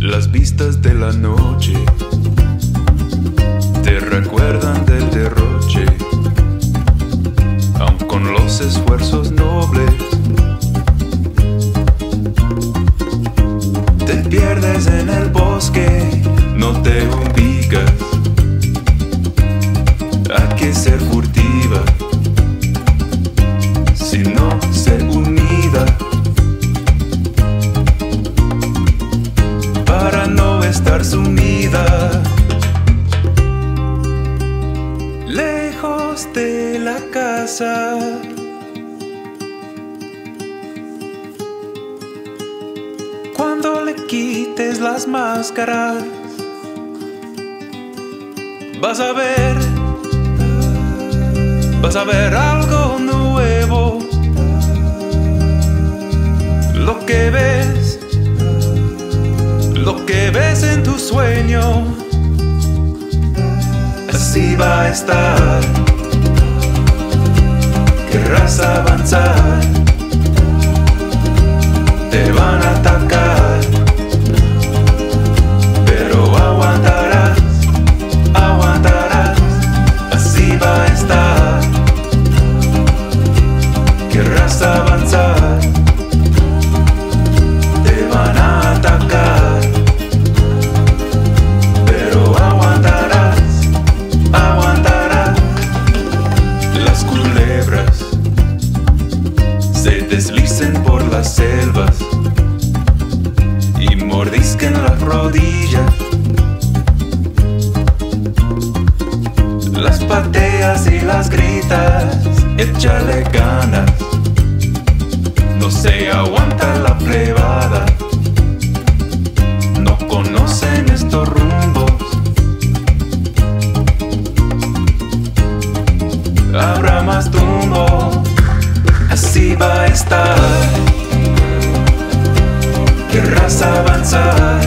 Las vistas de la noche te recuerdan del derroche, aun con los esfuerzos nobles. Te pierdes en el bosque, no te ubicas. Hay que ser furtiva, si no ser sumida. Lejos de la casa. Cuando le quites las máscaras, vas a ver, vas a ver algo nuevo. Lo que ves, ves en tu sueño, así va a estar. Querrás avanzar, te van a atacar, pero aguantarás, aguantarás, así va a estar. Querrás avanzar, deslicen por las selvas y mordisquen las rodillas. Las pateas y las gritas, échale ganas. No se aguanta la plebada, no conocen estos rumbos. Va a estar. Querrás avanzar,